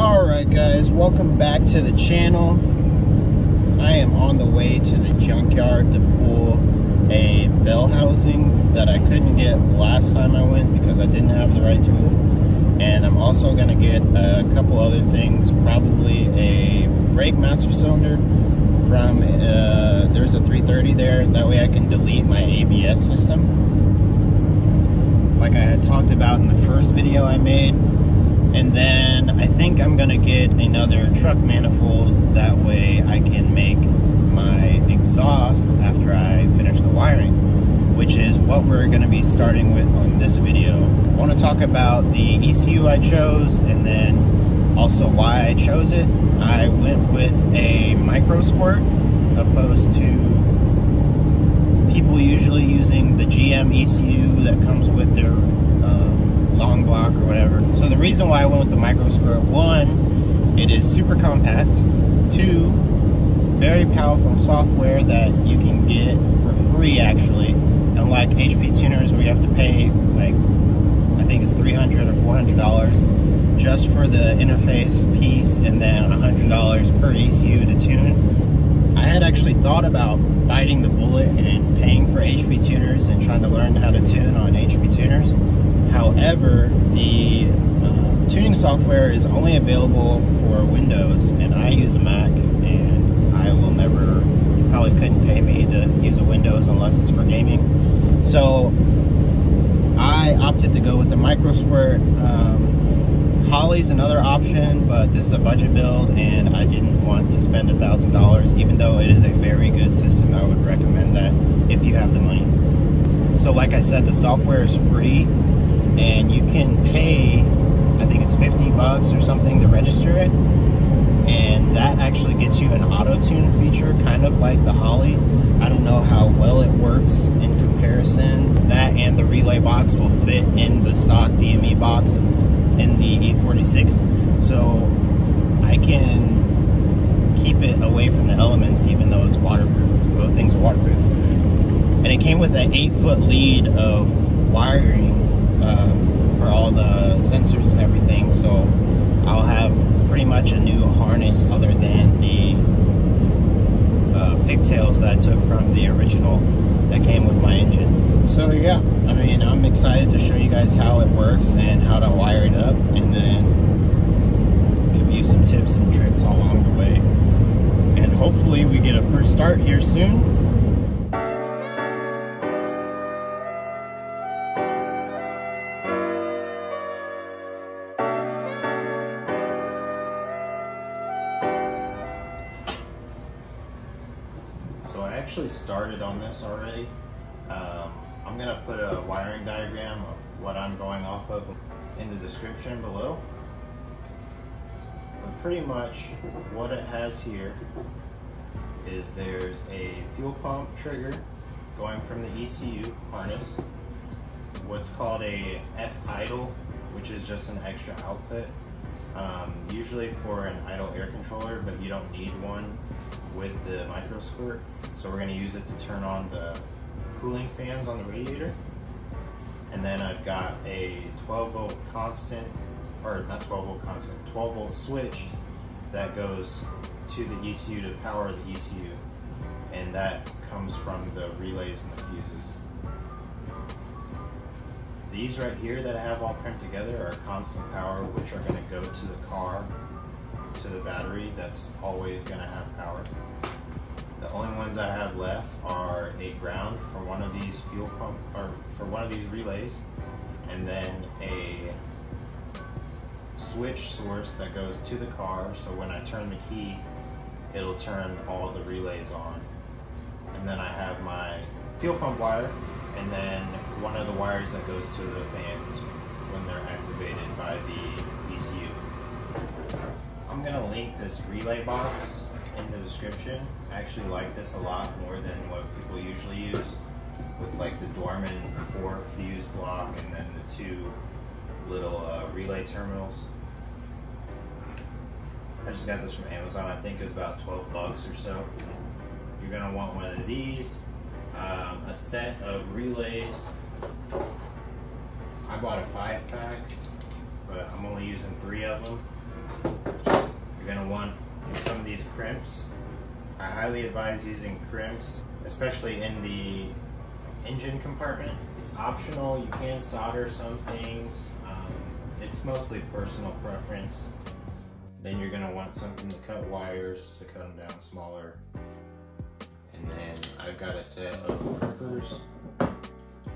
Alright guys, welcome back to the channel. I am on the way to the junkyard to pull a bell housing that I couldn't get last time I went because I didn't have the right tool. And I'm also going to get a couple other things, probably a brake master cylinder from, uh, there's a 330 there, that way I can delete my ABS system. Like I had talked about in the first video I made, and then I think I'm gonna get another truck manifold. That way I can make my exhaust after I finish the wiring, which is what we're gonna be starting with on this video. I wanna talk about the ECU I chose and then also why I chose it. I went with a micro squirt opposed to people usually using the GM ECU that comes with their long block or whatever. So the reason why I went with the micro one, it is super compact. Two, very powerful software that you can get for free actually. Unlike HP tuners where you have to pay like, I think it's 300 or $400 just for the interface piece and then $100 per ECU to tune. I had actually thought about biting the bullet and paying for HP tuners and trying to learn how to tune on HP tuners. However, the uh, tuning software is only available for Windows, and I use a Mac, and I will never, you probably couldn't pay me to use a Windows unless it's for gaming. So I opted to go with the MicroSquirt. Um, Holley's another option, but this is a budget build, and I didn't want to spend a $1,000, even though it is a very good system. I would recommend that if you have the money. So like I said, the software is free and you can pay I think it's 50 bucks or something to register it. And that actually gets you an auto tune feature kind of like the Holley I don't know how well it works in comparison. That and the relay box will fit in the stock DME box in the E46 so I can keep it away from the elements even though it's waterproof. Both things are waterproof. And it came with an 8 foot lead of wiring um, for all the sensors and everything. So I'll have pretty much a new harness other than the uh, pigtails that I took from the original that came with my engine. So yeah, I mean, I'm excited to show you guys how it works and how to wire it up and then give you some tips and tricks along the way. And hopefully we get a first start here soon. Actually started on this already. Um, I'm going to put a wiring diagram of what I'm going off of in the description below. But pretty much what it has here is there's a fuel pump trigger going from the ECU harness, what's called a F-idle, which is just an extra output um, usually for an idle air controller, but you don't need one with the micro squirt. So we're going to use it to turn on the cooling fans on the radiator. And then I've got a 12 volt constant, or not 12 volt constant, 12 volt switch that goes to the ECU to power the ECU. And that comes from the relays and the fuses. These right here that I have all crimped together are constant power, which are gonna go to the car, to the battery, that's always gonna have power. The only ones I have left are a ground for one of these fuel pump, or for one of these relays, and then a switch source that goes to the car, so when I turn the key, it'll turn all the relays on. And then I have my fuel pump wire, and then one of the wires that goes to the fans when they're activated by the ECU. I'm gonna link this relay box in the description. I actually like this a lot more than what people usually use with like the Dorman 4 fuse block and then the two little uh, relay terminals. I just got this from Amazon. I think it was about 12 bucks or so. You're gonna want one of these, um, a set of relays I bought a five pack, but I'm only using three of them. You're gonna want some of these crimps. I highly advise using crimps, especially in the engine compartment. It's optional, you can solder some things. Um, it's mostly personal preference. Then you're gonna want something to cut wires, to cut them down smaller. And then I've got a set of crimpers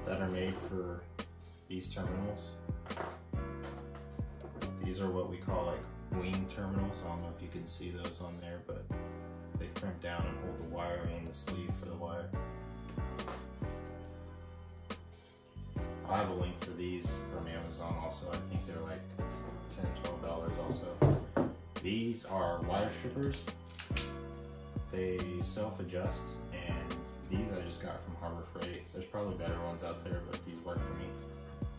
that are made for these terminals. These are what we call like wing terminals. I don't know if you can see those on there, but they crimp down and hold the wire and the sleeve for the wire. I have a link for these from Amazon also. I think they're like 10 $12 also. These are wire strippers. They self-adjust these I just got from Harbor Freight. There's probably better ones out there, but these work for me.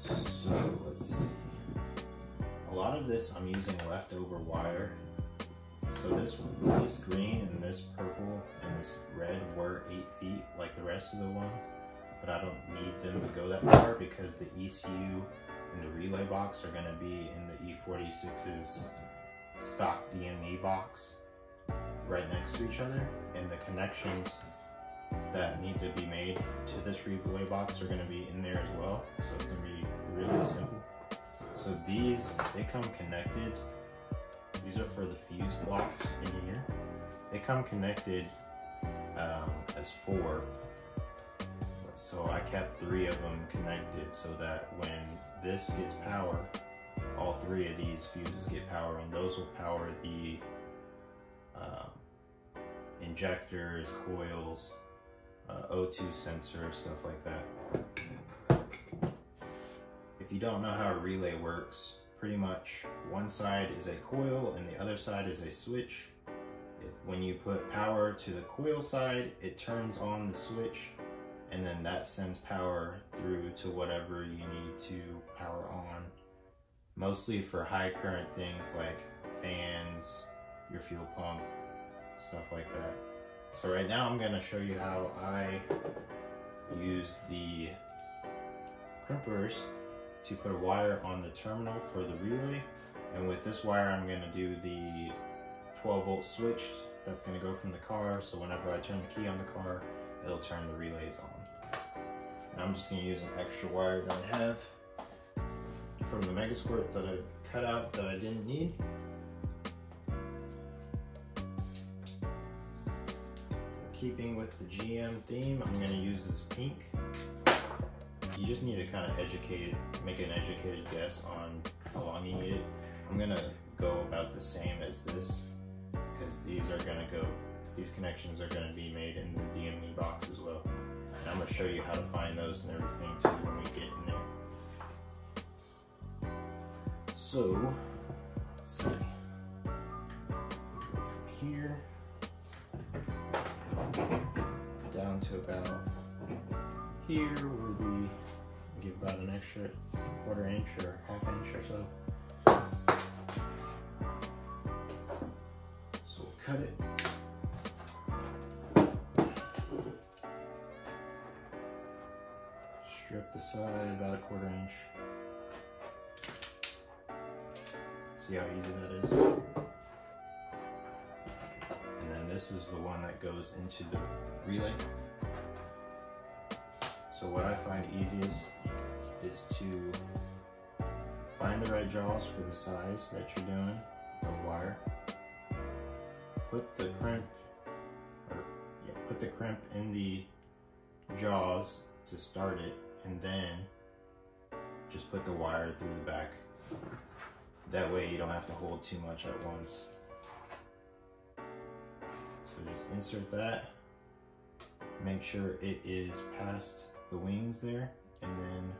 So let's see. A lot of this I'm using leftover wire. So this, this green and this purple and this red were eight feet like the rest of the ones, but I don't need them to go that far because the ECU and the relay box are gonna be in the E46's stock DME box right next to each other and the connections that need to be made to this relay box are going to be in there as well. So it's going to be really simple. So these, they come connected. These are for the fuse blocks in here. They come connected um, as four. So I kept three of them connected so that when this gets power, all three of these fuses get power and those will power the um, injectors, coils, uh, O2 sensor, stuff like that. If you don't know how a relay works, pretty much one side is a coil and the other side is a switch. If, when you put power to the coil side, it turns on the switch and then that sends power through to whatever you need to power on. Mostly for high current things like fans, your fuel pump, stuff like that. So right now I'm gonna show you how I use the crimpers to put a wire on the terminal for the relay. And with this wire, I'm gonna do the 12 volt switch that's gonna go from the car. So whenever I turn the key on the car, it'll turn the relays on. And I'm just gonna use an extra wire that I have from the Megasquirt that I cut out that I didn't need. Keeping with the GM theme, I'm gonna use this pink. You just need to kind of educate, make an educated guess on need it. I'm gonna go about the same as this because these are gonna go, these connections are gonna be made in the DME box as well. And I'm gonna show you how to find those and everything too when we get in there. So, let's see. Go from here down to about here where the give about an extra quarter inch or half inch or so. So we'll cut it. Strip the side about a quarter inch. See how easy that is? This is the one that goes into the relay. So what I find easiest is to find the right jaws for the size that you're doing of wire. Put the crimp, or yeah, put the crimp in the jaws to start it, and then just put the wire through the back. That way you don't have to hold too much at once. So just insert that, make sure it is past the wings there, and then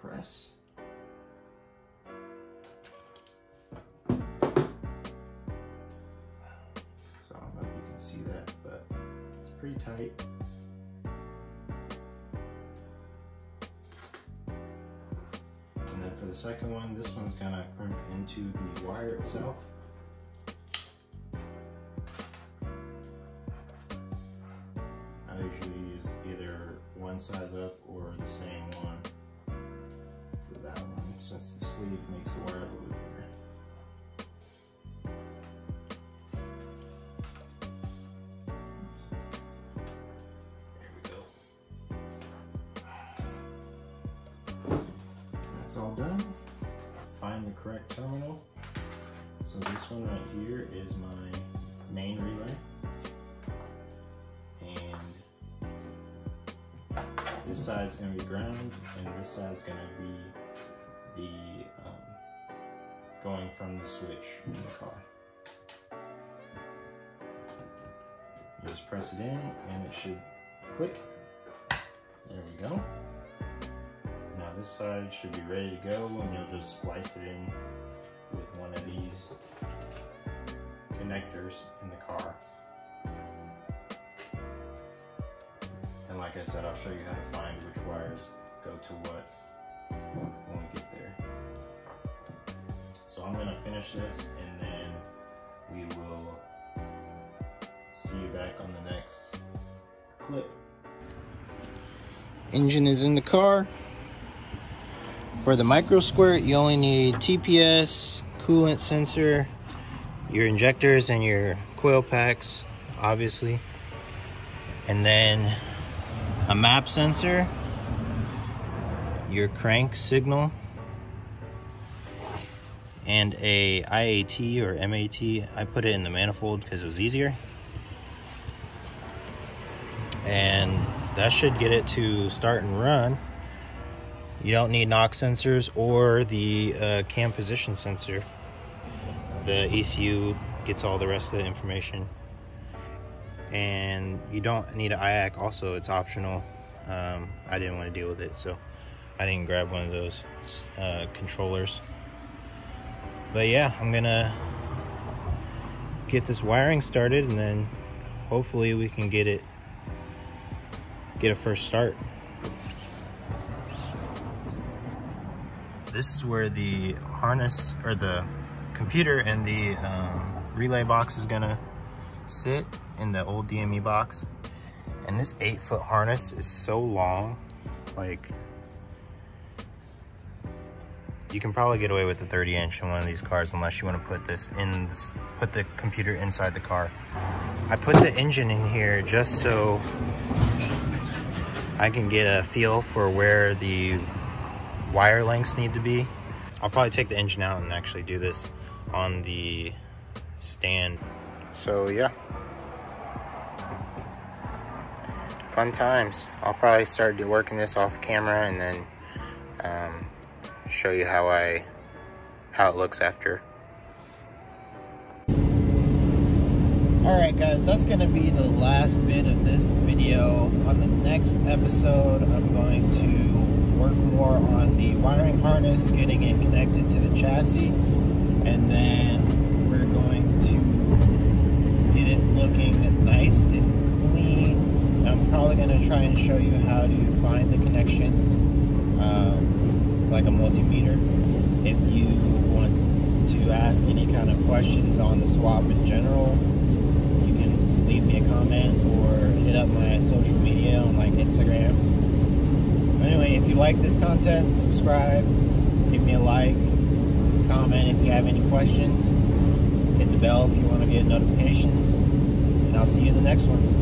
press. If you can see that, but it's pretty tight. And then for the second one, this one's gonna crimp into the wire itself. All done, find the correct terminal. So this one right here is my main relay. And this side's gonna be ground and this side's gonna be the um, going from the switch in the car. You just press it in and it should click. There we go. This side should be ready to go and you'll just splice it in with one of these connectors in the car. And like I said, I'll show you how to find which wires go to what when we get there. So I'm gonna finish this and then we will see you back on the next clip. Engine is in the car. For the micro squirt, you only need TPS, coolant sensor, your injectors and your coil packs, obviously. And then a map sensor, your crank signal, and a IAT or MAT. I put it in the manifold because it was easier. And that should get it to start and run. You don't need knock sensors or the uh, cam position sensor. The ECU gets all the rest of the information. And you don't need an IAC also, it's optional. Um, I didn't want to deal with it, so I didn't grab one of those uh, controllers. But yeah, I'm gonna get this wiring started and then hopefully we can get it get a first start. This is where the harness or the computer and the um, relay box is gonna sit in the old DME box. And this eight foot harness is so long, like you can probably get away with a 30 inch in one of these cars unless you want to put this in, put the computer inside the car. I put the engine in here just so I can get a feel for where the wire lengths need to be. I'll probably take the engine out and actually do this on the stand. So yeah. Fun times. I'll probably start working this off camera and then um, show you how I how it looks after. Alright guys, that's going to be the last bit of this video. On the next episode, I'm going to work more on the wiring harness, getting it connected to the chassis, and then we're going to get it looking nice and clean. I'm probably going to try and show you how to find the connections um, with like a multimeter. If you want to ask any kind of questions on the swap in general, you can leave me a comment or hit up my social media on like Instagram. Anyway, if you like this content, subscribe, give me a like, comment if you have any questions, hit the bell if you want to get notifications, and I'll see you in the next one.